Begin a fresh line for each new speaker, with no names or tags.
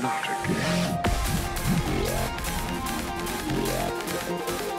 not again.